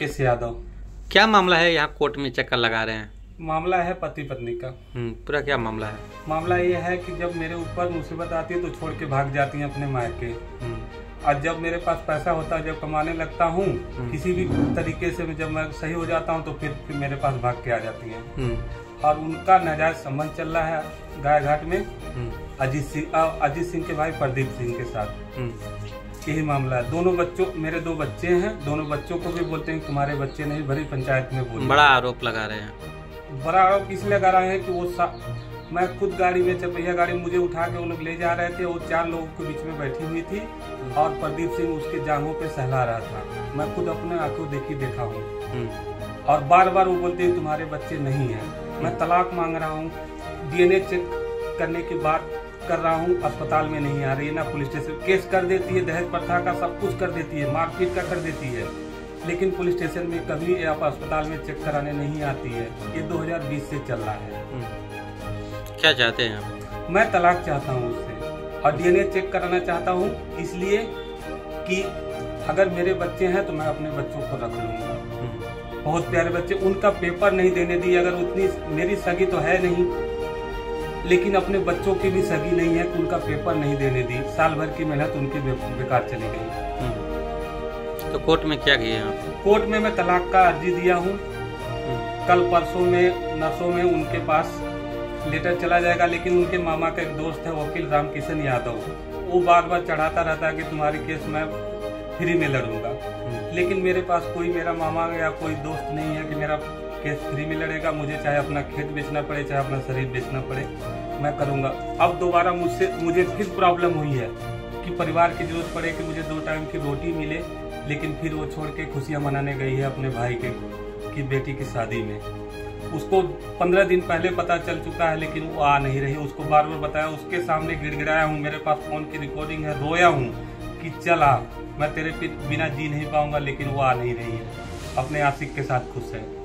राकेश यादव। क्या मामला है यहाँ कोर्ट में चक्कर लगा रहे हैं? मामला है पति पत्नी का। हम्म, पूरा क्या मामला है? मामला ये है कि जब मेरे ऊपर मुसीबत आती है तो छोड़ के भाग जाती हैं अपने मायके। हम्म, और जब मेरे पास पैसा होता है जब कमाने लगता हूँ किसी भी तरीके से जब मैं सही हो जाता हूँ तो फिर फिर मेरे पास भाग के आ जाती हैं। हम्म, और उनका नाजायज संबंध चल रहा है गाय घाट में। हम्म, अजीत सिंह अजीत सिंह के भाई प्रदीप सिंह के साथ। हम्म, यही मामला है। दोनों बच्चों मेरे दो बच्चे हैं। दोनों बच्चों को भी बोलते हैं तुम्हारे बच्चे नहीं भरी पंचायत में बोल। बड़ा आरोप लगा रहे हैं। बड़ा आरोप इसलिए लगा रहे हैं कि वो सा... मैं खुद गाड़ी में चपहिया गाड़ी मुझे उठा के वो लोग ले जा रहे थे। वो चार लोगों के बीच में बैठी हुई थी और प्रदीप सिंह उसके जांघों पे सहला रहा था। मैं खुद अपने आँखों देखी देखा हूँ। हम्म, और बार बार वो बोलते हैं तुम्हारे बच्चे नहीं हैं। मैं तलाक मांग रहा हूँ। डीएनए चेक करने के बात कर रहा हूँ अस्पताल में नहीं आ रही है ना पुलिस स्टेशन। केस कर देती है दहेज प्रथा का सब कुछ कर देती है मारपीट का कर देती है। लेकिन पुलिस स्टेशन में कभी आप अस्पताल में चेक कराने नहीं आती है। ये 2020 से चल रहा है। हम्म। क्या चाहते हैं आप? मैं तलाक चाहता हूँ उससे। और डीएनए चेक कराना चाहता हूँ इसलिए कि अगर मेरे बच्चे हैं तो मैं अपने बच्चों को रख लूँगा। हम्म, बहुत प्यारे बच्चे उनका पेपर नहीं देने दी अगर उतनी मेरी सगी तो है नहीं। लेकिन अपने बच्चों की भी सगी नहीं है कि उनका पेपर नहीं देने दी। साल भर की मेहनत उनकी बेकार चली गई। तो कोर्ट में क्या आप कोर्ट में मैं तलाक का अर्जी दिया हूँ। हम्म, कल परसों में नर्सों में उनके पास लेटर चला जाएगा लेकिन उनके मामा का एक दोस्त है वकील राम किशन यादव। वो बार बार चढ़ाता रहता है कि तुम्हारी केस मैं फ्री में लड़ूँगा। हम्म, लेकिन मेरे पास कोई मेरा मामा या कोई दोस्त नहीं है कि मेरा केस फ्री में लड़ेगा। मुझे चाहे अपना खेत बेचना पड़े, चाहे अपना शरीर बेचना पड़े, मैं करूँगा। अब दोबारा मुझसे, मुझे फिर प्रॉब्लम हुई है कि परिवार की ज़रूरत पड़े कि मुझे दो टाइम की रोटी मिले, लेकिन फिर वो छोड़ के खुशियाँ मनाने गई है अपने भाई के, की बेटी की शादी में। उसको पंद्रह दिन पहले पता चल चुका है, लेकिन वो आ नहीं रही। उसको बार बार बताया, उसके सामने गिड़गिड़ाया हूँ। मेरे पास फ़ोन की रिकॉर्डिंग है, रोया हूँ। कि चला, मैं तेरे बिना जी नहीं पाऊँगा, लेकिन वो आ नहीं रही है। अपने आशिक के साथ खुश है।